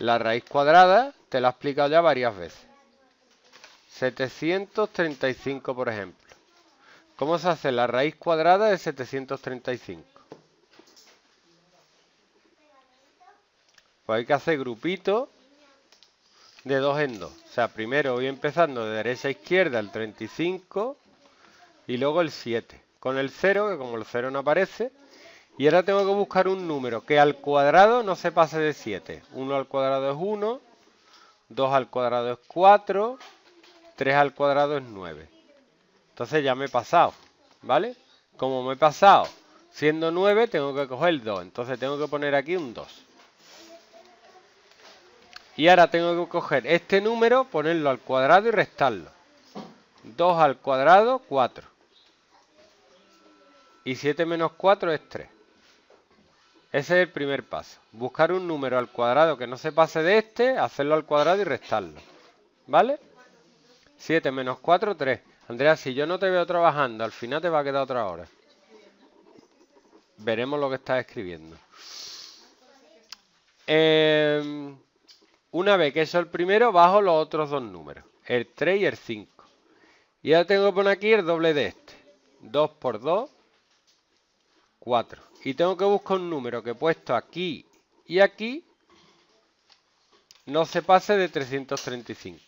La raíz cuadrada te la he explicado ya varias veces. 735, por ejemplo. ¿Cómo se hace la raíz cuadrada de 735? Pues hay que hacer grupitos de dos en dos. O sea, primero voy empezando de derecha a izquierda el 35 y luego el 7. Con el 0, que como el 0 no aparece. Y ahora tengo que buscar un número que al cuadrado no se pase de 7. 1 al cuadrado es 1, 2 al cuadrado es 4, 3 al cuadrado es 9. Entonces ya me he pasado, ¿vale? Como me he pasado siendo 9, tengo que coger el 2. Entonces tengo que poner aquí un 2. Y ahora tengo que coger este número, ponerlo al cuadrado y restarlo. 2 al cuadrado, 4. Y 7 menos 4 es 3. Ese es el primer paso. Buscar un número al cuadrado que no se pase de este, hacerlo al cuadrado y restarlo. ¿Vale? 7 menos 4, 3. Andrea, si yo no te veo trabajando, al final te va a quedar otra hora. Veremos lo que estás escribiendo. Eh, una vez que eso el primero, bajo los otros dos números, el 3 y el 5. Y ahora tengo que poner aquí el doble de este. 2 por 2, 4. Y tengo que buscar un número que he puesto aquí y aquí no se pase de 335.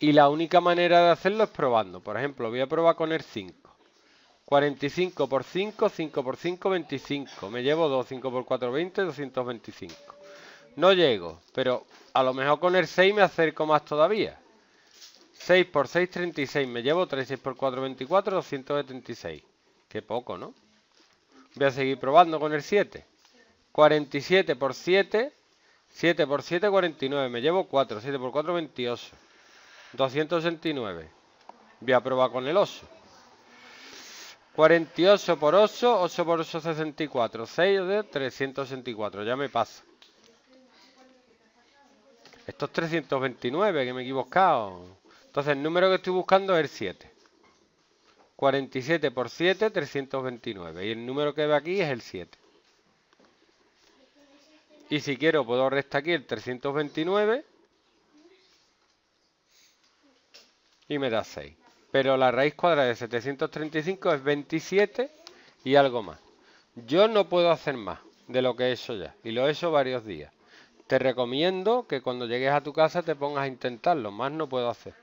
Y la única manera de hacerlo es probando. Por ejemplo, voy a probar con el 5. 45 por 5, 5 por 5, 25. Me llevo 2, 5 por 4, 20, 225. No llego, pero a lo mejor con el 6 me acerco más todavía. 6 por 6, 36. Me llevo 3, 6 por 4, 24, 276. Qué poco, ¿no? Voy a seguir probando con el 7. 47 por 7, 7 por 7, 49. Me llevo 4, 7 por 4, 28. 269. Voy a probar con el 8. 48 por 8, 8 por 8, 64. 6 de 364. Ya me pasa. Esto es 329, que me he equivocado. Entonces el número que estoy buscando es el 7. 47 por 7, 329. Y el número que ve aquí es el 7. Y si quiero puedo restar aquí el 329. Y me da 6. Pero la raíz cuadrada de 735 es 27 y algo más. Yo no puedo hacer más de lo que he hecho ya. Y lo he hecho varios días. Te recomiendo que cuando llegues a tu casa te pongas a intentarlo, más no puedo hacer.